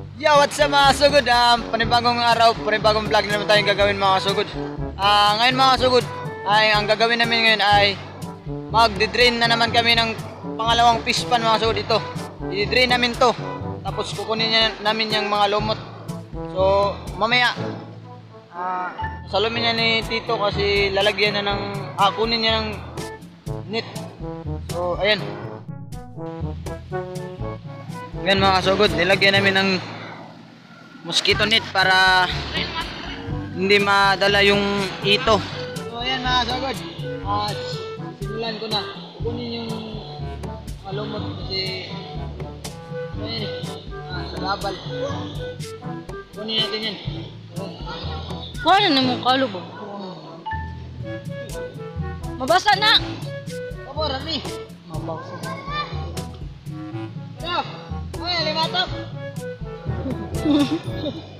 Yo, what's up mga sugod? Um, panibagong araw, panibagong vlog na naman tayong gagawin mga sugod. Ah, ngayon mga sugod, ay ang gagawin namin ngayon ay magdi-drain na naman kami ng pangalawang fish pan mga sugod ito. I-drain namin to. Tapos kukunin niya, namin yung mga lumot. So, mamaya, ah, salumin niya ni Tito kasi lalagyan na ng, ah, kunin niya ng net. So, ayan. Ngayon mga kasugod, nilagyan namin ng mosquito net para hindi madala yung ito. So ayan mga kasugod, ah, simulan ko na. Kukunin yung malumot kasi ayan eh, ah, sa labal. Kunin natin yan. Kuha na naman kalo ba? Mabasa na! Kapo, Rami. Mabangso. Ano? Ay, limatap. So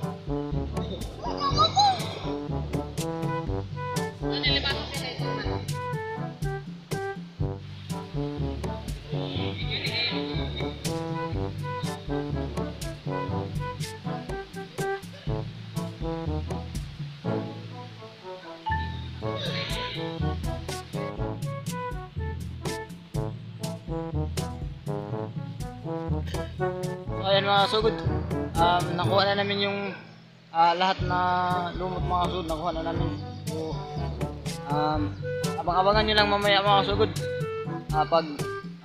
ayan mga sugod, um, nakuha na namin yung ah, lahat na lumot mga sugod, nakuha na namin. So, um, abang-abangan nyo lang mamaya mga sugod ah, pag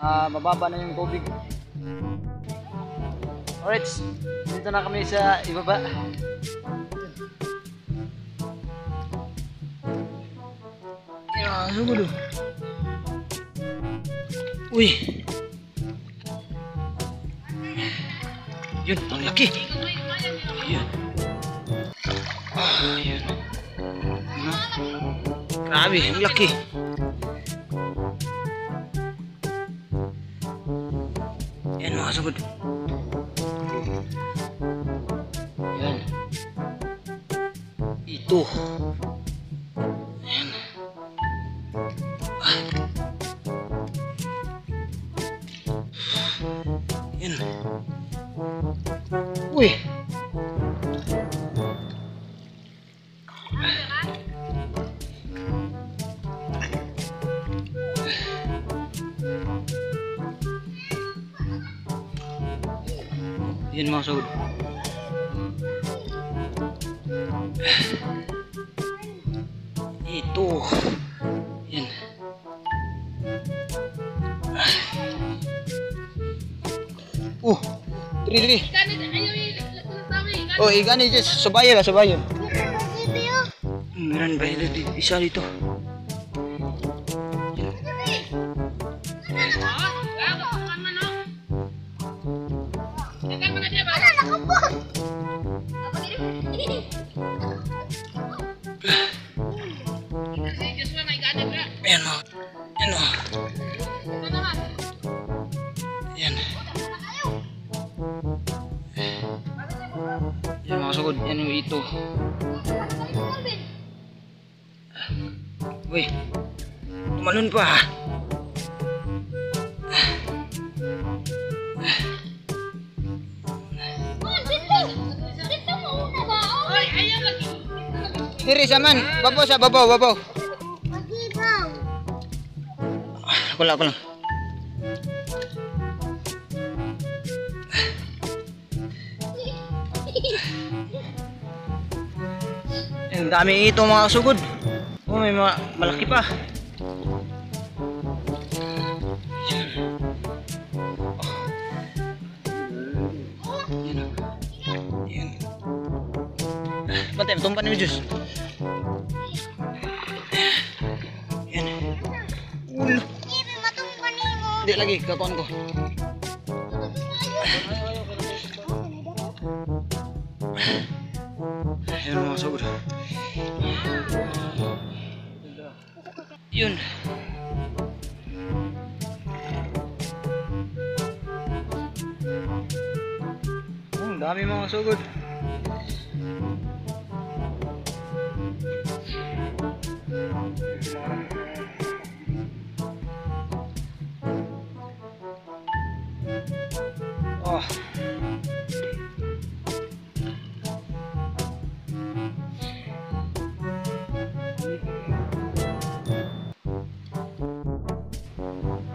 ah, mababa na yung tubig. Alright, dito na kami sa ibaba. Ayan mga sugod oh. Uy! Yun, ang laki. Yun. Ah, yun. Ano? Grabe, ang laki. Yan mga sugod. Yan. Ito. Yan mga sugod. Ito. Yan. Oh, diri diri. Oh, ikan ni just subayo lah, subayo. Meron ba yun? Isa dito. Uy. Tumalon pa. Diri saman. Babaw sa babaw, babaw. Ah, Ako lang, ako lang. Ang dami ito mga sugod. Oh, may mga malaki pa. Ni Diyos. Yan. Ulo. Hindi lagi, kakuan ko. Ayan mga. Yun. Ang dami mga sugod. Oh.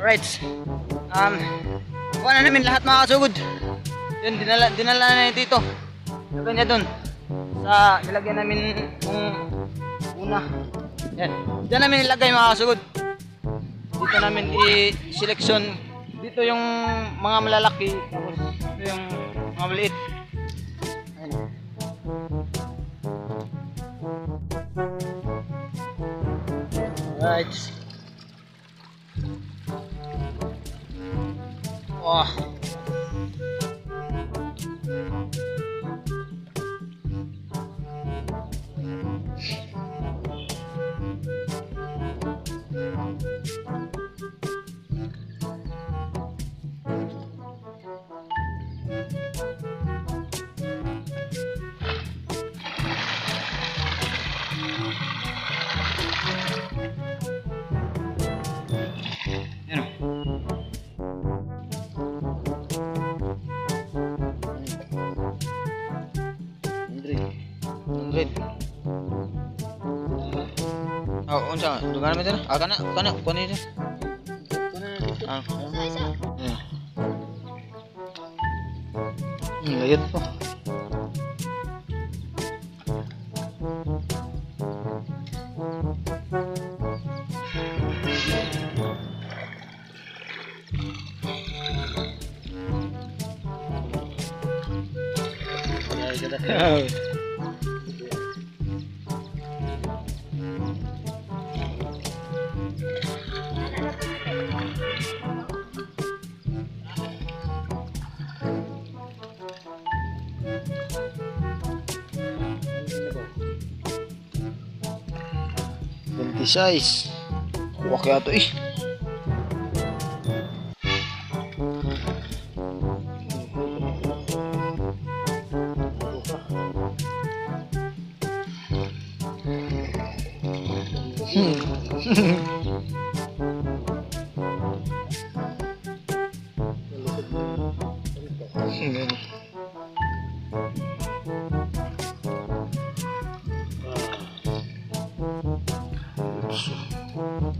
Right. Um, kuha na namin lahat mga kasugod. Yun, dinala, dinala na ni Tito. Sabi niya dun. Sa, nilagyan namin yung una. Yan. Diyan namin nilagay mga kasugod. Dito namin i-selection. Dito yung mga malalaki. Tapos dito yung mga maliit. Ayan. Right. Wow. Hundred. Oh, unsa? Dugan naman din. Ah, kana, kana, kana din. Ah. Yeah. Hmm, layat po. Twenty size. Kuha kaya to eh. Hmm. Uno.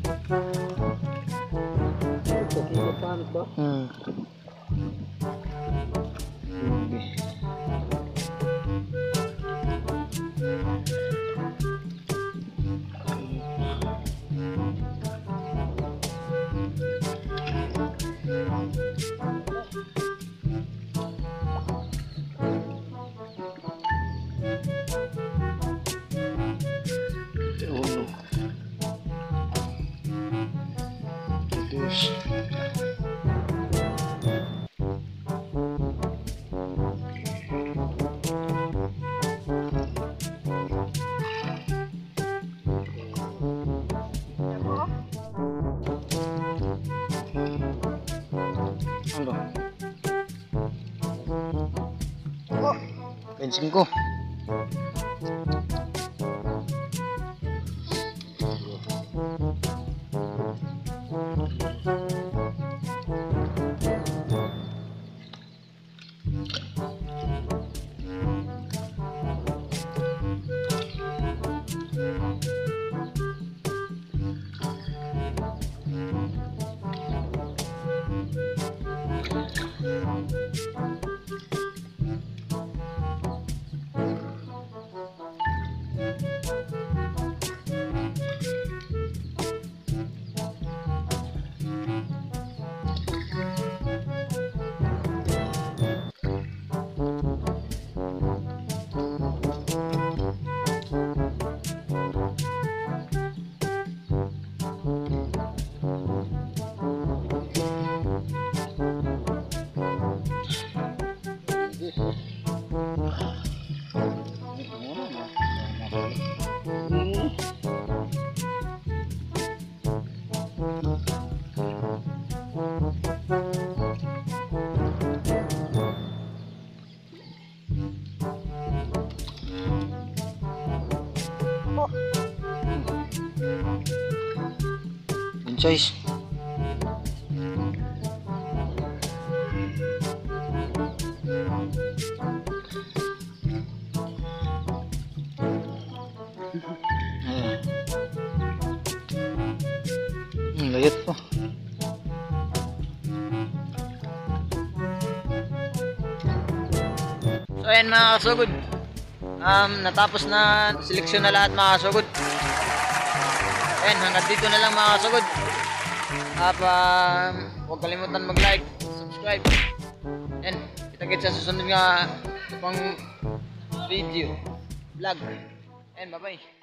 Bensin ko. Good size ayan hmm, hmm layat po so ayan mga kasugod. Um, natapos na seleksyon na lahat mga kasugod. Ayan, hanggang dito na lang mga kasugod. At um, huwag kalimutan mag-like, subscribe. Ayan, kita-kits sa susunod nga pang video, vlog. Ayan, bye-bye.